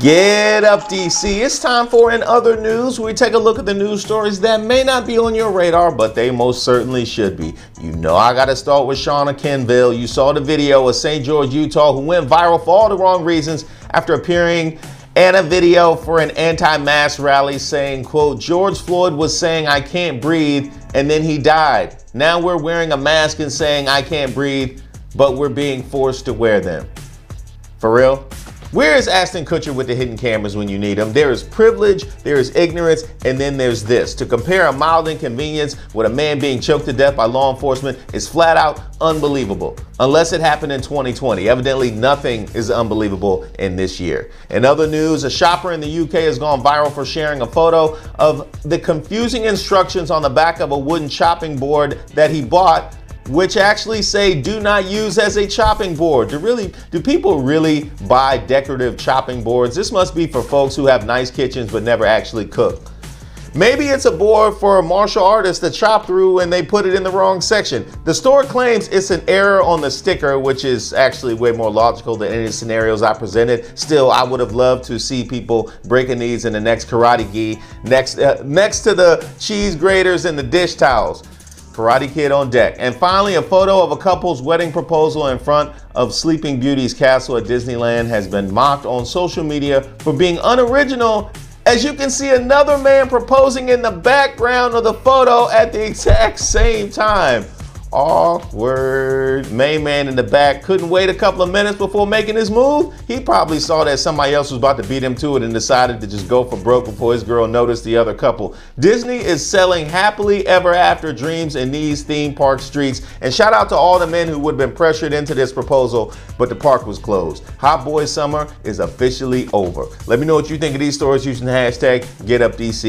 Get up, DC. It's time for In Other News, we take a look at the news stories that may not be on your radar, but they most certainly should be. You know, I got to start with Shauna Kenville. You saw the video of St. George, Utah, who went viral for all the wrong reasons after appearing in a video for an anti-mask rally saying, quote, George Floyd was saying, I can't breathe, and then he died. Now we're wearing a mask and saying, I can't breathe, but we're being forced to wear them. For real? Where is Ashton Kutcher with the hidden cameras when you need them? There is privilege, there is ignorance, and then there's this. To compare a mild inconvenience with a man being choked to death by law enforcement is flat out unbelievable. Unless it happened in 2020. Evidently, nothing is unbelievable in this year. In other news, a shopper in the UK has gone viral for sharing a photo of the confusing instructions on the back of a wooden chopping board that he bought which actually say do not use as a chopping board. Do really do people really buy decorative chopping boards? This must be for folks who have nice kitchens but never actually cook. Maybe it's a board for a martial artist to chop through and they put it in the wrong section. The store claims it's an error on the sticker, which is actually way more logical than any scenarios I presented. Still, I would have loved to see people breaking these in the next karate gi, next, uh, next to the cheese graters and the dish towels. Karate Kid on deck. And finally, a photo of a couple's wedding proposal in front of Sleeping Beauty's castle at Disneyland has been mocked on social media for being unoriginal. As you can see, another man proposing in the background of the photo at the exact same time. Awkward. Main man in the back couldn't wait a couple of minutes before making his move. He probably saw that somebody else was about to beat him to it and decided to just go for broke before his girl noticed the other couple. Disney is selling happily ever after dreams in these theme park streets. And shout out to all the men who would have been pressured into this proposal, but the park was closed. Hot Boy Summer is officially over. Let me know what you think of these stories using the hashtag GetUpDC.